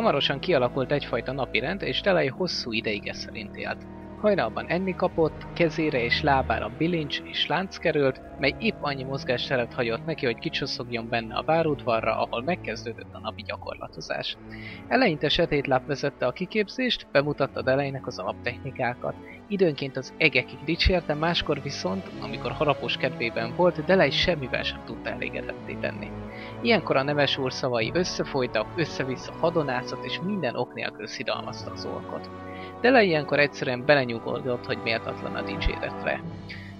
Hamarosan kialakult egyfajta napirend, és Delay hosszú ideig ez szerint élt. Hajnalban enni kapott, kezére és lábára bilincs és lánc került, mely épp annyi mozgásteret hagyott neki, hogy kicsoszogjon benne a várudvarra, ahol megkezdődött a napi gyakorlatozás. Eleinte sötétláp vezette a kiképzést, bemutatta Delejnek az alaptechnikákat. Időnként az egekig dicsérte, máskor viszont, amikor harapos kedvében volt, Delej semmivel sem tudta elégedetté tenni. Ilyenkor a neves úr szavai összefolytak, össze-vissza hadonászott és minden ok nélkül szidalmazta az orkot. Dele ilyenkor egyszerűen belenyugodott, hogy méltatlan a dicséretre.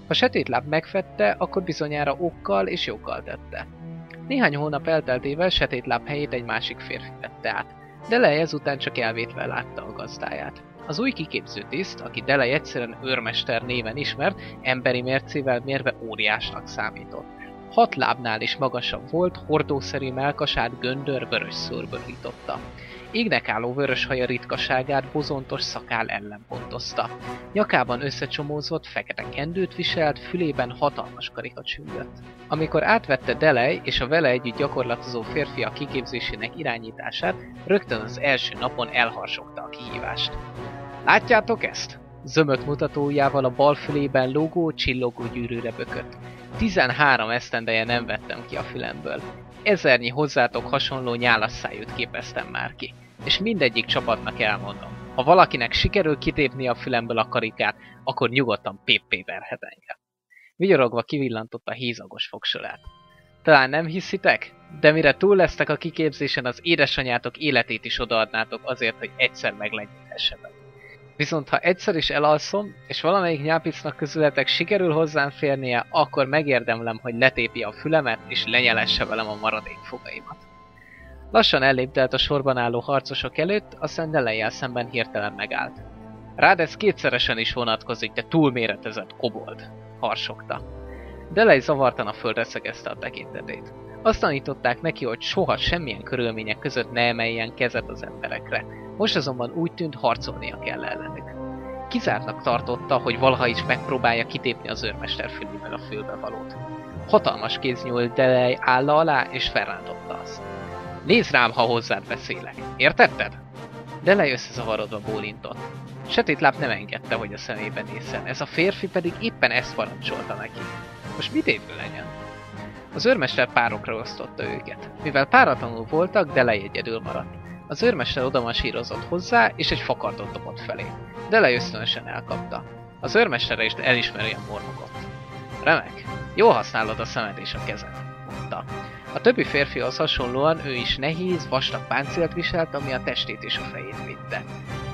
Ha Sötétláb megfette, akkor bizonyára okkal és joggal tette. Néhány hónap elteltével Sötétláb helyét egy másik férfi vette át. Delej ezután csak elvétve látta a gazdáját. Az új kiképző tiszt, aki Delej egyszerűen őrmester néven ismert, emberi mércével mérve óriásnak számított. Hat lábnál is magasabb volt, hordószerű melkasát göndör vörös szőrből Égnek álló vörös haja ritkaságát bozontos szakál ellen pontozta. Nyakában összecsomózott, fekete kendőt viselt, fülében hatalmas karikat süllött. Amikor átvette Delej és a vele együtt gyakorlatozó férfiak kiképzésének irányítását, rögtön az első napon elharsogta a kihívást. Látjátok ezt? Zömök mutatójával a bal fülében lógó, csillogó gyűrűre bökött. 13 esztendeje nem vettem ki a fülemből. Ezernyi hozzátok hasonló nyálasszájút képeztem már ki. És mindegyik csapatnak elmondom. Ha valakinek sikerül kitépni a fülemből a karikát, akkor nyugodtan péppé verhet engem. Vigyorogva kivillantotta hízagos fogsorát. Talán nem hiszitek? De mire túl lesztek a kiképzésen, az édesanyátok életét is odaadnátok azért, hogy egyszer meglenyíthessetek. Viszont ha egyszer is elalszom, és valamelyik nyápicnak közületek sikerül hozzám férnie, akkor megérdemlem, hogy letépi a fülemet, és lenyelesse velem a maradék fogaimat. Lassan elléptelt a sorban álló harcosok előtt, aztán Delejjel szemben hirtelen megállt. Rád ez kétszeresen is vonatkozik, de túlméretezett kobold, harsogta. Delej zavartan a földre szegezte a tekintetét. Azt tanították neki, hogy soha semmilyen körülmények között ne emeljen kezet az emberekre, most azonban úgy tűnt, harcolnia kell ellenük. Kizártnak tartotta, hogy valaha is megpróbálja kitépni az őrmester füléből a fülbevalót. Hatalmas kéz nyúlt Delej álla alá, és felrántotta azt. Nézd rám, ha hozzád beszélek. Értetted? Delej összezavarodva bólintott. Sötétláp nem engedte, hogy a szemébe nézzen, ez a férfi pedig éppen ezt parancsolta neki. Most mit évül legyen? Az őrmester párokra osztotta őket. Mivel páratlanul voltak, Delej egyedül maradt. Az őrmester odamasírozott hozzá, és egy fakardot dobott felé. De leösztönösen elkapta. Az őrmestere is a mormokot. Remek, jól használod a szemed és a kezed, mondta. A többi férfihoz hasonlóan ő is nehéz, vastag páncélt viselt, ami a testét és a fejét vitte.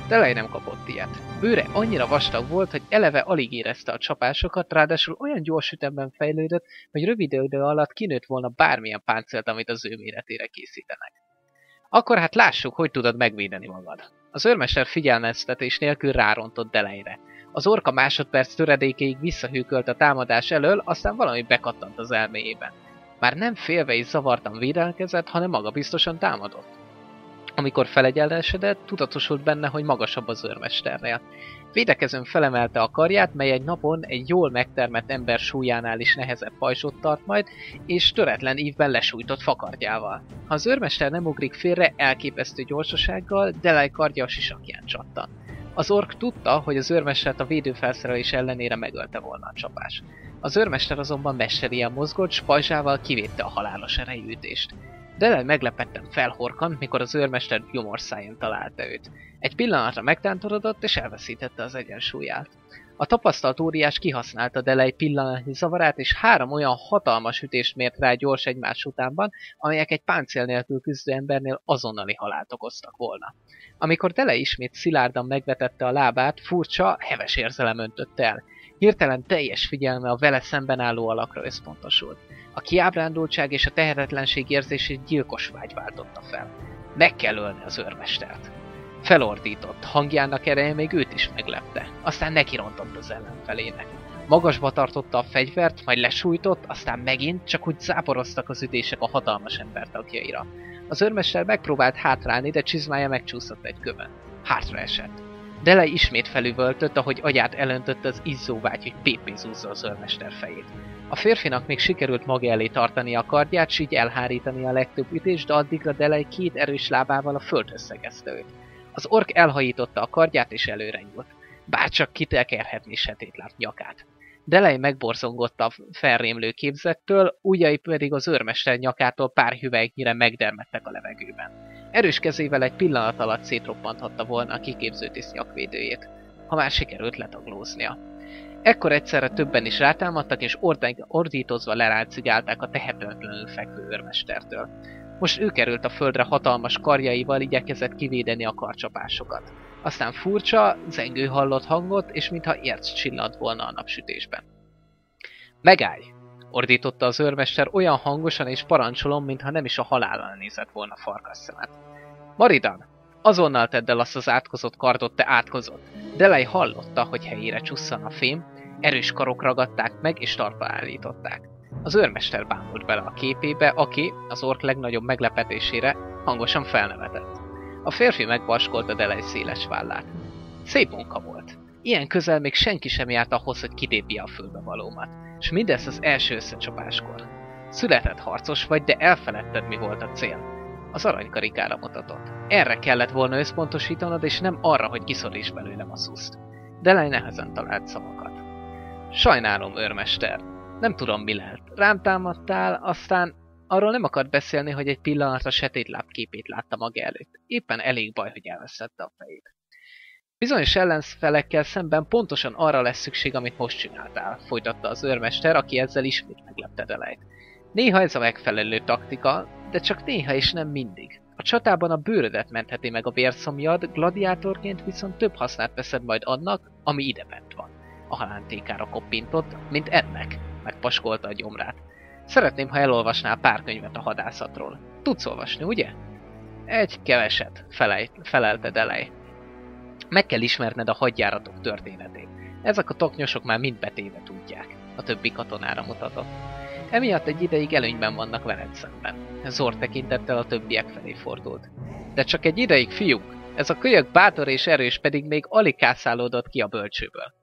Delej nem kapott ilyet. Bőre annyira vastag volt, hogy eleve alig érezte a csapásokat, ráadásul olyan gyors ütemben fejlődött, hogy rövid idő alatt kinőtt volna bármilyen páncélt, amit az ő méretére készítenek. Akkor hát lássuk, hogy tudod megvédeni magad. Az őrmester figyelmeztetés nélkül rárontott Delejre. Az orka másodperc töredékéig visszahűkölt a támadás elől, aztán valami bekattant az elméjében. Már nem félve és zavartan védelkezett, hanem maga biztosan támadott. Amikor felegyenlesedett, tudatosult benne, hogy magasabb az őrmesternél. Védekezőn felemelte a karját, mely egy napon egy jól megtermett ember súlyánál is nehezebb pajzsot tart majd, és töretlen ívben lesújtott fakardjával. Ha az őrmester nem ugrik félre, elképesztő gyorsasággal, Delay kardja a sisakján csattan. Az ork tudta, hogy az őrmestert a védőfelszerelés ellenére megölte volna a csapás. Az őrmester azonban mesterien mozgott, s pajzsával kivédte a halálos erejű ütést. Delay meglepetten felhorkant, mikor az őrmester gyomorszáján találta őt. Egy pillanatra megtántorodott, és elveszítette az egyensúlyát. A tapasztalt óriás kihasználta Delej pillanatnyi zavarát, és három olyan hatalmas ütést mért rá gyors egymás utánban, amelyek egy páncél nélkül küzdő embernél azonnali halált okoztak volna. Amikor Dele ismét szilárdan megvetette a lábát, furcsa, heves érzelem öntötte el. Hirtelen teljes figyelme a vele szemben álló alakra összpontosult. A kiábrándultság és a tehetetlenség érzését gyilkos vágy váltotta fel. Meg kell ölni az őrmestert. Felordított, hangjának ereje még őt is meglepte, aztán nekirontott az ellenfelének. Magasba tartotta a fegyvert, majd lesújtott, aztán megint, csak úgy záporoztak az ütések a hatalmas ember tagjaira. Az őrmester megpróbált hátrálni, de csizmája megcsúszott egy kövön. Hátra esett. Dele ismét felüvöltött, ahogy agyát elöntötte az izzóvágy, hogy pépézúzza az őrmester fejét. A férfinak még sikerült maga elé tartani a kardját, s így elhárítani a legtöbb ütést, de addigra Delej két erős lábával a földhöz szegezte őt. Az ork elhajította a kardját és előre nyúlt. Bárcsak kitekerhetni sötétlát nyakát. Delej megborzongott a felrémlő képzettől, ujjai pedig az őrmester nyakától pár hüvelyknyire megdermedtek a levegőben. Erős kezével egy pillanat alatt szétroppanthatta volna a kiképző tiszt nyakvédőjét, ha már sikerült letaglóznia. Ekkor egyszerre többen is rátámadtak, és ordítozva leráncigálták a tehetetlenül fekvő őrmestertől. Most ő került a földre hatalmas karjaival, igyekezett kivédeni a karcsapásokat. Aztán furcsa, zengő hallott hangot, és mintha érc csillant volna a napsütésben. Megállj! ordította az őrmester olyan hangosan és parancsolom, mintha nem is a halállal nézett volna farkas szemet. Maridan, azonnal tedd el azt az átkozott kardot, te átkozott. Delej hallotta, hogy helyére csusszan a fém, erős karok ragadták meg és tartva állították. Az őrmester bámult bele a képébe, aki, az ork legnagyobb meglepetésére, hangosan felnevetett. A férfi megvaskolta Delej széles vállát. Szép munka volt. Ilyen közel még senki sem járt ahhoz, hogy kitépje a földbe valómat. És mindez az első összecsapáskor. Született harcos vagy, de elfeledted, mi volt a cél. Az aranykarikára mutatott. Erre kellett volna összpontosítanod, és nem arra, hogy kiszoríts belőlem a szuszt. Delej nehezen talált szavakat. Sajnálom, őrmester. Nem tudom, mi lehet. Rám támadtál, aztán arról nem akart beszélni, hogy egy pillanatra láb képét látta maga előtt. Éppen elég baj, hogy elveszette a fejét. Bizonyos ellenfelekkel szemben pontosan arra lesz szükség, amit most csináltál, folytatta az őrmester, aki ezzel ismét meglepte Delejt. Néha ez a megfelelő taktika, de csak néha és nem mindig. A csatában a bőrödet mentheti meg a vérszomjad, gladiátorként viszont több hasznát veszed majd annak, ami ide bent van. A halántékára koppintott, mint ennek, megpaskolta a gyomrát. Szeretném, ha elolvasnál pár könyvet a hadászatról. Tudsz olvasni, ugye? Egy keveset, felejt, felelte Delej. Meg kell ismerned a hadjáratok történetét. Ezek a toknyosok már mind betéve tudják. A többi katonára mutatott. Emiatt egy ideig előnyben vannak veled szemben. Zor tekintettel a többiek felé fordult. De csak egy ideig, fiúk! Ez a kölyök bátor és erős pedig még alig kászálódott ki a bölcsőből.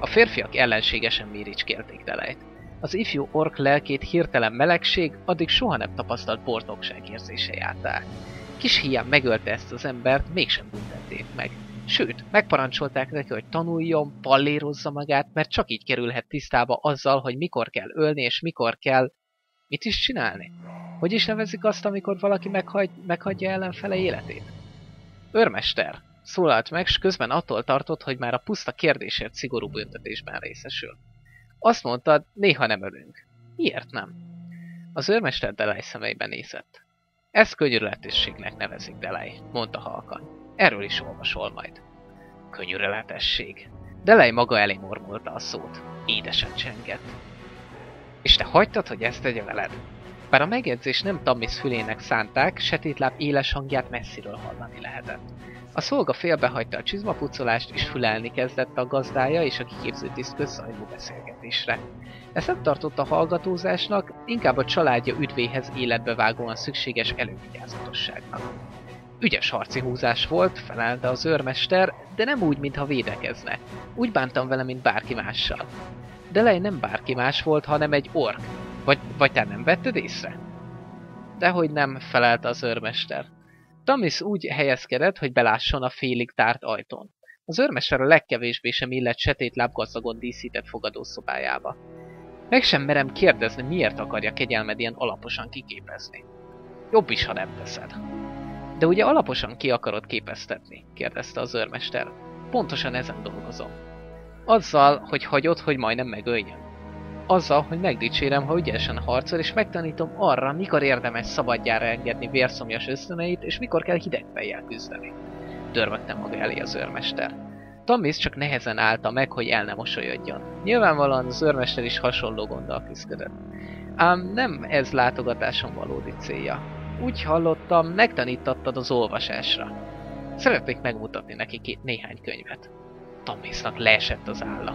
A férfiak ellenségesen méricskélték Delejt. Az ifjú ork lelkét hirtelen melegség, addig soha nem tapasztalt boldogság érzése járták. Kis hiány megölte ezt az embert, mégsem büntették meg. Sőt, megparancsolták neki, hogy tanuljon, pallérozza magát, mert csak így kerülhet tisztába azzal, hogy mikor kell ölni és mikor kell... Mit is csinálni? Hogy is nevezik azt, amikor valaki meghagy, meghagyja ellenfele életét? Örmester, szólalt meg, s közben attól tartott, hogy már a puszta kérdésért szigorú büntetésben részesül. Azt mondtad, néha nem ölünk. Miért nem? Az őrmester Delay szemeiben nézett. Ezt könyörületességnek nevezik Delay, mondta halkan. Erről is olvasol majd. Könyörületesség. Delay maga elé mormolta a szót. Édesen csengett. És te hagytad, hogy ezt tegye veled? Bár a megjegyzés nem Tammis fülének szánták, setétláb éles hangját messziről hallani lehetett. A szolga félbehagyta a csizmapucolást, és fülelni kezdett a gazdája és a kiképző tiszt közszajló beszélgetésre. Ezt nem tartott a hallgatózásnak, inkább a családja üdvéhez életbevágóan szükséges elővigyázatosságnak. Ügyes harci húzás volt, felelte az őrmester, de nem úgy, mintha védekezne. Úgy bántam vele, mint bárki mással. De lej nem bárki más volt, hanem egy ork. Vagy, vagy te nem vetted észre? Dehogy nem, felelte az őrmester. Tamis úgy helyezkedett, hogy belásson a félig tárt ajtón. Az őrmester a legkevésbé sem illett setét lábgazdagon díszített fogadószobájába. Meg sem merem kérdezni, miért akarja kegyelmed ilyen alaposan kiképezni. Jobb is, ha nem teszed. De ugye alaposan ki akarod képeztetni? kérdezte az őrmester. Pontosan ezen dolgozom. Azzal, hogy hagyod, hogy majdnem megöljön. Azzal, hogy megdicsérem, ha ügyesen harcol, és megtanítom arra, mikor érdemes szabadjára engedni vérszomjas ösztöneit, és mikor kell hideg fejjel küzdeni. Dörmögte maga elé az őrmester. Tamis csak nehezen állta meg, hogy el ne mosolyodjon. Nyilvánvalóan az őrmester is hasonló gonddal küzdött. Ám nem ez látogatásom valódi célja. Úgy hallottam, megtanítottad az olvasásra. Szeretnék megmutatni neki két néhány könyvet. Tamisnak leesett az álla.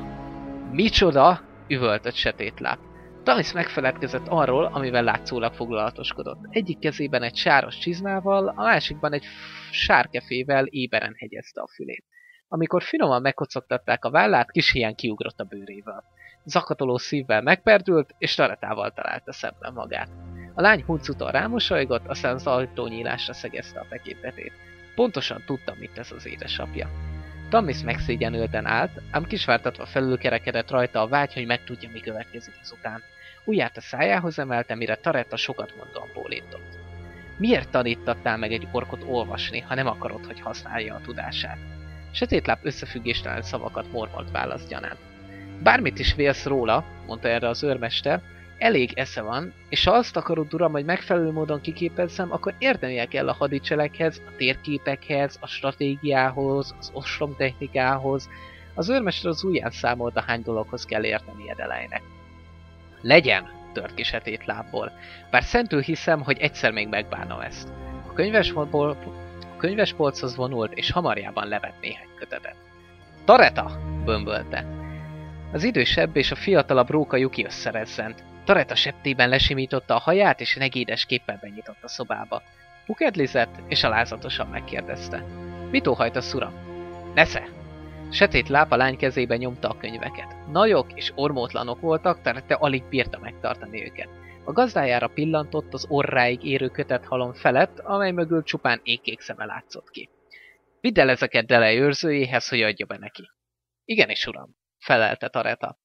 Micsoda? üvöltött setétláp. Tamis megfeledkezett arról, amivel látszólag foglalatoskodott. Egyik kezében egy sáros csizmával, a másikban egy sárkefével éberen hegyezte a fülét. Amikor finoman megkocogtatták a vállát, kis hiány kiugrott a bőrével. zakatoló szívvel megperdült, és taretával találta szemben magát. A lány huncuton rámosolygott, aztán az ajtónyílásra szegezte a tekintetét. Pontosan tudta, mit tesz az édesapja. Tammis megszégyenülten állt, ám kisvártatva felülkerekedett rajta a vágy, hogy megtudja, mi következik ezután. Ujját a szájához emelte, mire Taretta sokat mondóan bólintott. Miért tanítattál meg egy orkot olvasni, ha nem akarod, hogy használja a tudását? Sötétláp összefüggéstelen szavakat mormolt válasz gyanán. Bármit is vélsz róla, mondta erre az őrmester, elég esze van, és ha azt akarod, uram, hogy megfelelő módon kiképezzem, akkor értenie kell a hadicselekhez, a térképekhez, a stratégiához, az ostrom technikához. Az őrmester az ujján számolta, hány dologhoz kell érteni edelejnek. Legyen, tört ki setét lábból. Bár szentül hiszem, hogy egyszer még megbánom ezt. A könyvespoltból a könyvespolchoz vonult, és hamarjában levett néhány kötetet. Tareta! bömbölte. Az idősebb és a fiatalabb róka Yuki összerezzent. Tareta septében lesimította a haját, és negédes képpel benyitott a szobába. Pukedlizett, és alázatosan megkérdezte. Mit óhajtasz, uram? Nesze! Setét láp a lány kezébe nyomta a könyveket. Nagyok és ormótlanok voltak, tehát te alig bírta megtartani őket. A gazdájára pillantott az orráig érő kötet halom felett, amely mögül csupán ékék szeme látszott ki. Vidd el ezeket Delej őrzőjéhez, hogy adja be neki. Igenis, uram, felelte Tareta.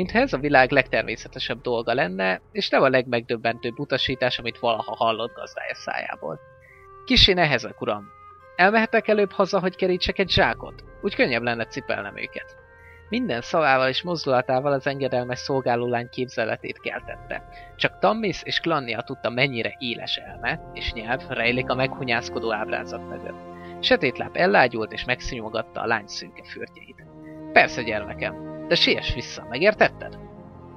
Mintha ez a világ legtermészetesebb dolga lenne, és nem a legmegdöbbentőbb utasítás, amit valaha hallott gazdája szájából. Kisé nehezek, uram. Elmehetek előbb haza, hogy kerítsek egy zsákot? Úgy könnyebb lenne cipelnem őket. Minden szavával és mozdulatával az engedelmes szolgálólány képzeletét keltette. Csak Tammis és Klannia tudta mennyire éles elme és nyelv rejlik a meghunyászkodó ábrázat mögött. Sötétláp ellágyult és megszínyogatta a lány szünke fürtjeit. Persze, gyermekem, de siess vissza, megértetted?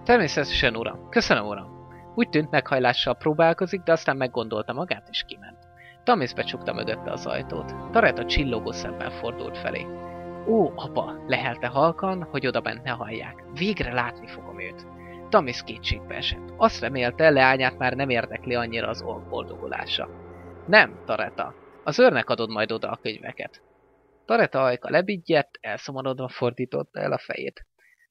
Természetesen, uram. Köszönöm, uram. Úgy tűnt meghajlással próbálkozik, de aztán meggondolta magát és kiment. Tamis becsukta mögötte az ajtót. Tareta csillogó szemmel fordult felé. Ó, apa, lehelte halkan, hogy oda bent ne hallják. Végre látni fogom őt. Tamis kétségbe esett. Azt remélte, leányát már nem érdekli annyira az boldogulása. Nem, Tareta. Az őrnek adod majd oda a könyveket. Tareta ajka lebigyedt, elszomorodva fordította el a fejét.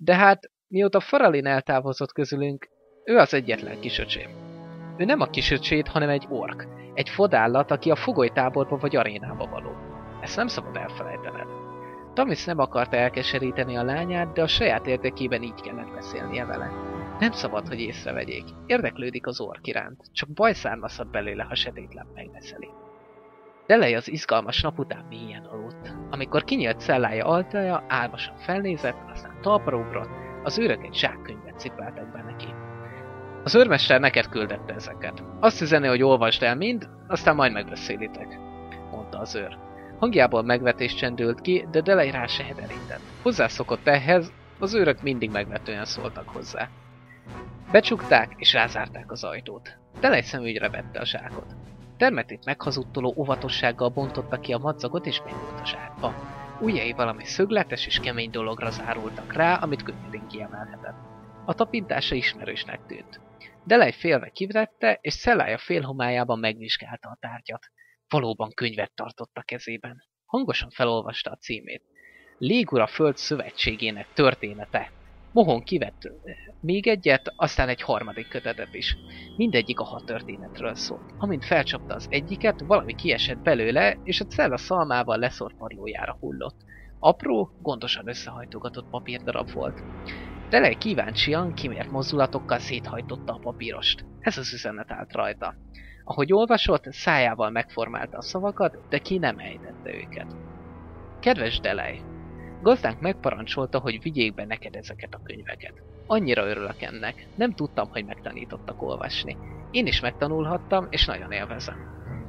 De hát, mióta Faralin eltávozott közülünk, ő az egyetlen kisöcsém. Ő nem a kisöcsét, hanem egy ork. Egy fodállat, aki a fogolytáborba vagy arénába való. Ezt nem szabad elfelejtened. Tamis nem akarta elkeseríteni a lányát, de a saját érdekében így kellett beszélnie vele. Nem szabad, hogy észrevegyék. Érdeklődik az ork iránt. Csak baj származhat belőle, ha sötétlem megveszeli. Delej az izgalmas nap után mélyen aludt. Amikor kinyílt cellája altaja, álmosan felnézett, aztán talpra ugrott, az őrök egy zsákkönyvet cipeltek be neki. Az őrmester neked küldette ezeket. Azt üzeni, hogy olvasd el mind, aztán majd megbeszélitek, mondta az őr. Hangjából megvetés csendült ki, de Delej rá se hederített. Hozzászokott ehhez, az őrök mindig megvetően szóltak hozzá. Becsukták és rázárták az ajtót. Delej szemügyre vette a zsákot. Termetét meghazudtoló óvatossággal bontotta ki a madzagot és benyúlt a zsákba. Ujjai valami szögletes és kemény dologra zárultak rá, amit könnyedén kiemelhetett. A tapintása ismerősnek tűnt. Delej félve kivette, és szellája félhomájában megvizsgálta a tárgyat. Valóban könyvet tartott a kezében. Hangosan felolvasta a címét. Légura Föld Szövetségének története. Mohon kivett még egyet, aztán egy harmadik kötetet is. Mindegyik a hat történetről szólt. Amint felcsapta az egyiket, valami kiesett belőle, és a cella szalmával leszort hullott. Apró, gondosan összehajtogatott papírdarab volt. Tele kíváncsian, kimért mozdulatokkal széthajtotta a papírost. Ez az üzenet állt rajta. Ahogy olvasott, szájával megformálta a szavakat, de ki nem ejtette őket. Kedves Delej, gazdánk megparancsolta, hogy vigyék be neked ezeket a könyveket. Annyira örülök ennek, nem tudtam, hogy megtanítottak olvasni. Én is megtanulhattam, és nagyon élvezem.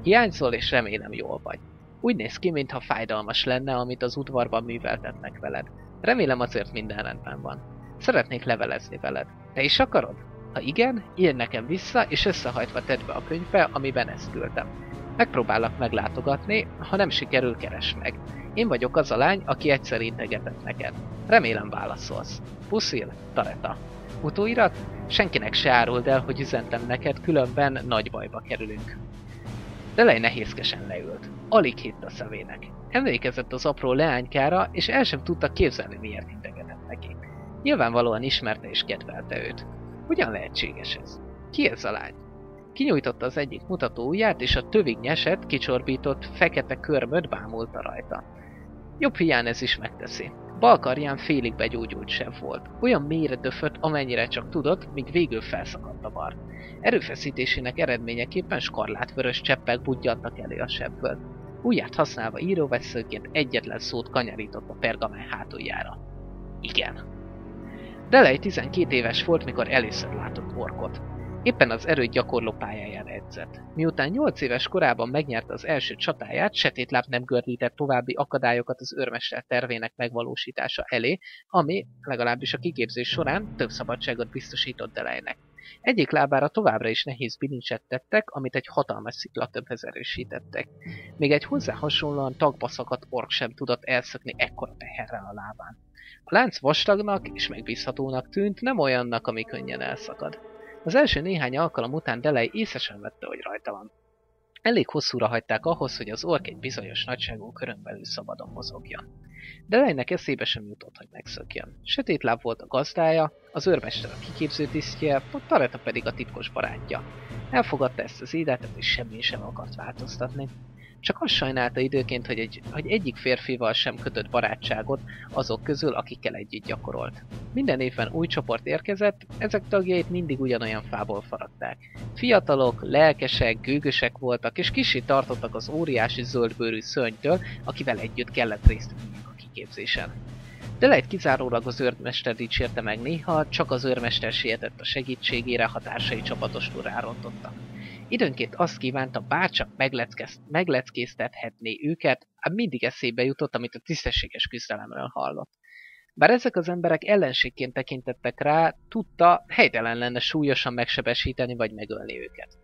Hiányzol, és remélem jól vagy. Úgy néz ki, mintha fájdalmas lenne, amit az udvarban műveltetnek veled. Remélem azért minden rendben van. Szeretnék levelezni veled. Te is akarod? Ha igen, írj nekem vissza, és összehajtva tedd be a könyvbe, amiben ezt küldtem. Megpróbálok meglátogatni, ha nem sikerül, keres meg. Én vagyok az a lány, aki egyszer integetett neked. Remélem válaszolsz. Puszil, Tareta. Utóirat? Senkinek se áruld el, hogy üzentem neked, különben nagy bajba kerülünk. Delej nehézkesen leült. Alig hitt a szemének. Emlékezett az apró leánykára, és el sem tudta képzelni, miért integetett neki. Nyilvánvalóan ismerte és kedvelte őt. Hogyan lehetséges ez? Ki ez a lány? Kinyújtotta az egyik mutató ujját, és a tövig nyeset, kicsorbított, fekete körmöt bámulta rajta. Jobb hiány ez is megteszi. Balkarján félig begyógyult sem volt. Olyan mélyre döfött, amennyire csak tudott, míg végül felszakadt a bar. Erőfeszítésének eredményeképpen skarlátvörös cseppek budjantak elő a sebből. Ujját használva íróveszőként egyetlen szót kanyarított a pergamen hátuljára. Igen. Delej 12 éves volt, mikor először látott orkot. Éppen az erőt gyakorló pályáján edzett. Miután 8 éves korában megnyerte az első csatáját, Setétláb nem gördített további akadályokat az őrmester tervének megvalósítása elé, ami legalábbis a kiképzés során több szabadságot biztosított Delejnek. Egyik lábára továbbra is nehéz bilincset tettek, amit egy hatalmas szikla többhez erősítettek. Még egy hozzá hasonlóan tagba szakadt ork sem tudott elszökni ekkora teherrel a lábán. A lánc vastagnak és megbízhatónak tűnt, nem olyannak, ami könnyen elszakad. Az első néhány alkalom után Delej észre sem vette, hogy rajta van. Elég hosszúra hagyták ahhoz, hogy az ork egy bizonyos nagyságú körön belül szabadon mozogjon. Delejnek eszébe sem jutott, hogy megszökjön. Sötétláb volt a gazdája, az őrmester a kiképző tisztje, Tareta pedig a titkos barátja. Elfogadta ezt az életet, és semmi sem akart változtatni. Csak azt sajnálta időként, hogy, egy, hogy egyik férfival sem kötött barátságot azok közül, akikkel együtt gyakorolt. Minden évben új csoport érkezett, ezek tagjait mindig ugyanolyan fából faragták. Fiatalok, lelkesek, gőgösek voltak, és kicsit tartottak az óriási zöldbőrű szörnytől, akivel együtt kellett részt venniük a kiképzésen. De lehet kizárólag az őrmester dicsérte meg néha, csak az őrmester sietett a segítségére, ha társai csapatostul rárontottak. Időnként azt kívánta, bárcsak megleckéztethetné őket, ám mindig eszébe jutott, amit a tisztességes küzdelemről hallott. Bár ezek az emberek ellenségként tekintettek rá, tudta, helytelen lenne súlyosan megsebesíteni vagy megölni őket.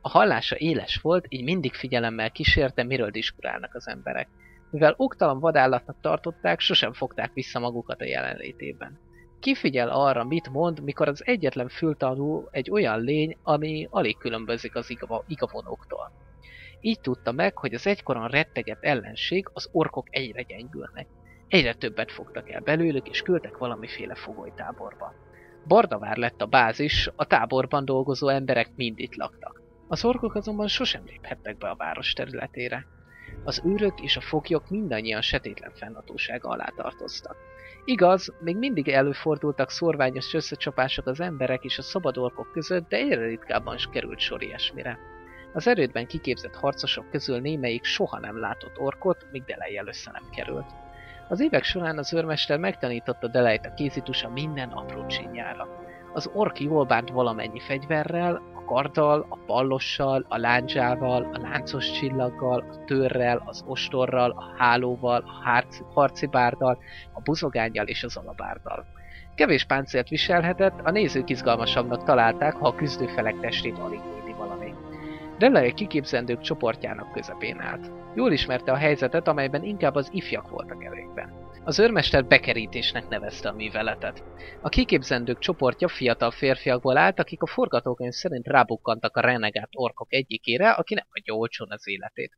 A hallása éles volt, így mindig figyelemmel kísérte, miről diskurálnak az emberek. Mivel oktalan vadállatnak tartották, sosem fogták vissza magukat a jelenlétében. Kifigyel arra, mit mond, mikor az egyetlen fültanú egy olyan lény, ami alig különbözik az igavonóktól. Így tudta meg, hogy az egykoron retteget ellenség, az orkok egyre gyengülnek. Egyre többet fogtak el belőlük, és küldtek valamiféle fogolytáborba. Bardavár lett a bázis, a táborban dolgozó emberek mind itt laktak. Az orkok azonban sosem léphettek be a város területére. Az őrök és a foglyok mindannyian setétlen fennhatósága alá tartoztak. Igaz, még mindig előfordultak szorványos összecsapások az emberek és a szabadorkok között, de egyre ritkábban is került sor ilyesmire. Az erődben kiképzett harcosok közül némelyik soha nem látott orkot, míg Delejjel össze nem került. Az évek során az őrmester megtanította Delejt a kézitusa minden apró csinyára. Az ork jól bánt valamennyi fegyverrel, karddal, a pallossal, a láncsával, a láncos csillaggal, a törrel, az ostorral, a hálóval, a harci, harcibárdal, a buzogányjal és az alabárdal. Kevés páncélt viselhetett, a nézők izgalmasabbnak találták, ha a küzdőfelek testét alig védi valami. Delay kiképzendők csoportjának közepén állt. Jól ismerte a helyzetet, amelyben inkább az ifjak voltak előkben. Az őrmester bekerítésnek nevezte a műveletet. A kiképzendők csoportja fiatal férfiakból állt, akik a forgatókönyv szerint rábukkantak a renegát orkok egyikére, aki nem adja olcsón az életét.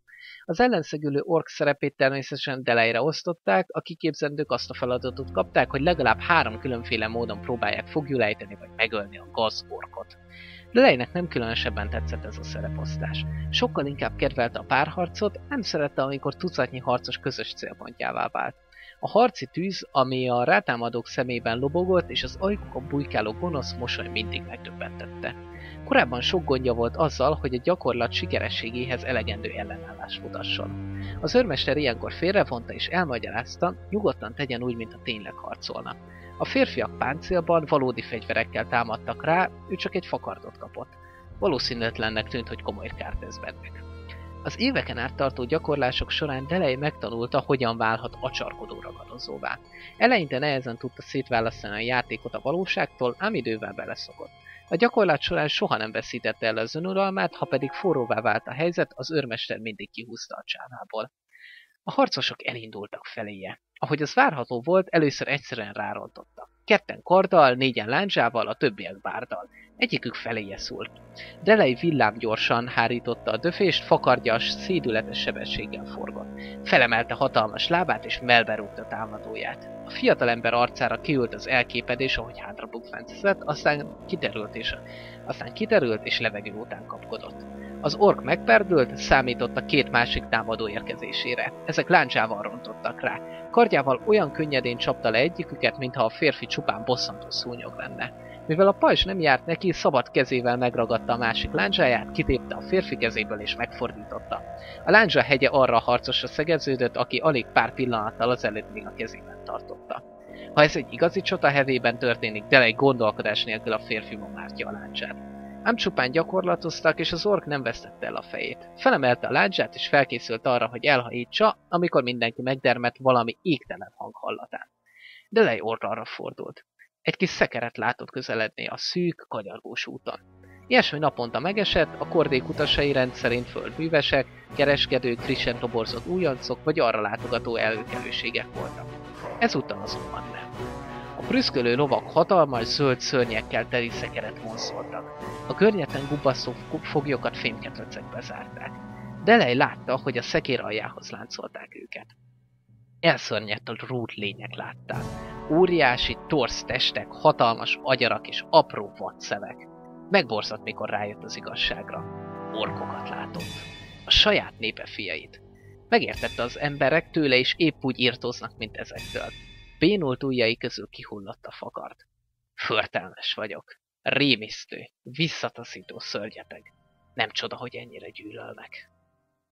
Az ellenszegülő ork szerepét természetesen delejre osztották, a kiképzendők azt a feladatot kapták, hogy legalább három különféle módon próbálják fogjulejteni vagy megölni a gaz orkot. Lejnek nem különösebben tetszett ez a szereposztás. Sokkal inkább kedvelte a párharcot, nem szerette, amikor tucatnyi harcos közös célpontjává vált. A harci tűz, ami a rátámadók szemében lobogott, és az ajkukon bujkáló gonosz mosoly mindig megdöbbentette. Korábban sok gondja volt azzal, hogy a gyakorlat sikerességéhez elegendő ellenállás mutasson. Az őrmester ilyenkor félrevonta és elmagyarázta, nyugodtan tegyen úgy, mint a tényleg harcolna. A férfiak páncélban valódi fegyverekkel támadtak rá, ő csak egy fakardot kapott. Valószínűtlennek tűnt, hogy komoly kárt ez bennek. Az éveken át tartó gyakorlások során Delej megtanulta, hogyan válhat acsarkodó ragadozóvá. Eleinte nehezen tudta szétválasztani a játékot a valóságtól, ám idővel beleszokott. A gyakorlás során soha nem veszítette el az önuralmát, ha pedig forróvá vált a helyzet, az őrmester mindig kihúzta a csávából. A harcosok elindultak feléje. Ahogy az várható volt, először egyszerűen rárontottak. Ketten karddal, négyen láncsával, a többiek bárdal. Egyikük feléje szúrt. Delej villám gyorsan hárította a döfést, fakardjas, szédületes sebességgel forgott. Felemelte hatalmas lábát és melberúgta támadóját. A fiatalember arcára kiült az elképedés, ahogy hátra bukfencezett, aztán kiterült és, aztán kiterült és levegő után kapkodott. Az ork megperdült, számított a két másik támadó érkezésére. Ezek láncsával rontottak rá. Kardjával olyan könnyedén csapta le egyiküket, mintha a férfi csupán bosszantó szúnyog lenne. Mivel a pajzs nem járt neki, szabad kezével megragadta a másik láncsáját, kitépte a férfi kezéből és megfordította. A láncsa hegye arra a harcosra szegeződött, aki alig pár pillanattal az előtt még a kezében tartotta. Ha ez egy igazi csata hevében történik, de egy gondolkodás nélkül a férfi mártja a láncsát. Ám csupán gyakorlatoztak, és az ork nem vesztette el a fejét. Felemelte a láncsát, és felkészült arra, hogy elhajítsa, amikor mindenki megdermett valami égtelen hang hallatán. Delej arra fordult. Egy kis szekeret látott közeledni a szűk, kanyargós úton. Ilyesmi naponta megesett, a kordék utasai rendszerint földművesek, kereskedők, frissen toborzott újoncok vagy arra látogató előkelőségek voltak. Ezúttal azonban nem. A prüszkölő lovak hatalmas zöld szörnyekkel teli szekeret vonszoltak. A környeten gubaszó foglyokat fémketröcekbe zárták. Delej látta, hogy a szekér aljához láncolták őket. Elszörnyedt a rút lények látták. Óriási, torsz testek, hatalmas agyarak és apró vadszevek. Megborzott, mikor rájött az igazságra. Orkokat látott. A saját népe fiait. Megértette az emberek tőle is épp úgy írtóznak, mint ezektől. Bénult ujjai közül kihullott a fakart. Förtelmes vagyok. Rémisztő, visszataszító szörnyeteg. Nem csoda, hogy ennyire gyűlölnek.